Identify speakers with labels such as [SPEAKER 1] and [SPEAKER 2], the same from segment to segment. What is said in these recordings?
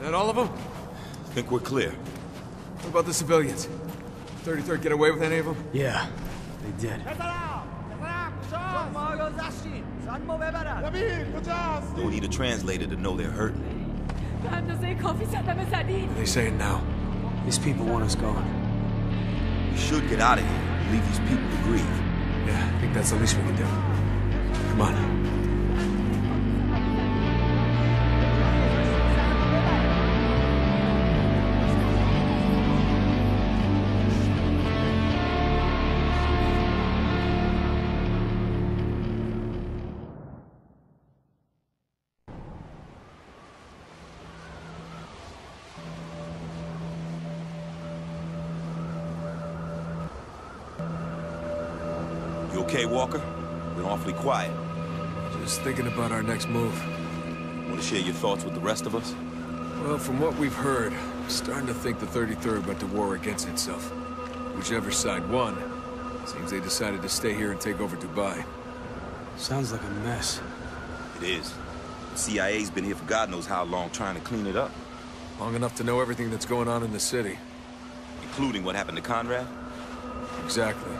[SPEAKER 1] That all of them?
[SPEAKER 2] I think we're clear.
[SPEAKER 1] What about the civilians? 33rd get away with any of them?
[SPEAKER 3] Yeah, they did.
[SPEAKER 2] We need a translator to know they're hurting.
[SPEAKER 1] What they say it now.
[SPEAKER 3] These people want us gone.
[SPEAKER 2] We should get out of here. Leave these people to grieve.
[SPEAKER 1] Yeah, I think that's the least we can do. Come on.
[SPEAKER 2] You okay, Walker? Been awfully quiet.
[SPEAKER 1] Just thinking about our next move.
[SPEAKER 2] Want to share your thoughts with the rest of us?
[SPEAKER 1] Well, from what we've heard, I'm starting to think the 33rd went to war against itself. Whichever side won, seems they decided to stay here and take over Dubai.
[SPEAKER 3] Sounds like a mess.
[SPEAKER 2] It is. The CIA's been here for God knows how long trying to clean it up,
[SPEAKER 1] Long enough to know everything that's going on in the city.
[SPEAKER 2] including what happened to Conrad.
[SPEAKER 1] Exactly.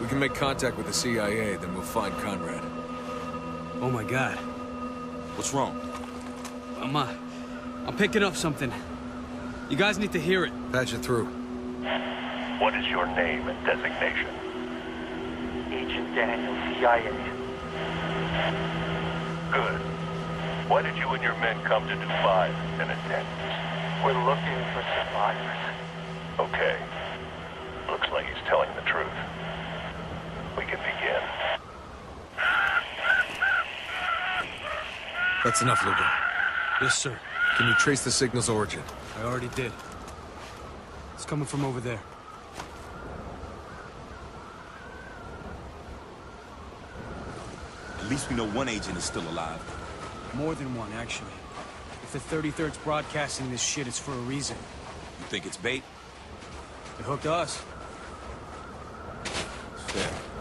[SPEAKER 1] We can make contact with the CIA, then we'll find Conrad.
[SPEAKER 3] Oh my god.
[SPEAKER 2] What's wrong?
[SPEAKER 3] I'm, uh, I'm picking up something. You guys need to hear it.
[SPEAKER 1] Patch it through.
[SPEAKER 4] What is your name and designation?
[SPEAKER 5] Agent Daniel, CIA.
[SPEAKER 4] Good. Why did you and your men come to Dubai, Lieutenant Daniels?
[SPEAKER 5] We're looking for survivors.
[SPEAKER 4] Okay. Looks like he's telling the truth. We can begin.
[SPEAKER 1] That's enough, Lugo.
[SPEAKER 3] Yes, sir.
[SPEAKER 1] Can you trace the signal's origin?
[SPEAKER 3] I already did. It's coming from over there.
[SPEAKER 2] At least we know one agent is still alive.
[SPEAKER 3] More than one, actually. If the 33rd's broadcasting this shit, it's for a reason.
[SPEAKER 2] You think it's bait?
[SPEAKER 3] It hooked us there.